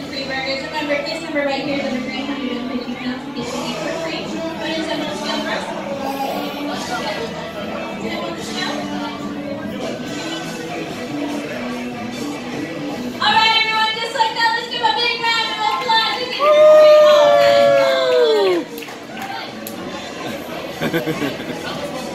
burgers free burgers. Remember, this number right here is under 350 pounds. Get to eat for free. Put in some on the scale first. Get up the scale. All right, everyone, just like that, let's give a big round of applause. You can do it all night long.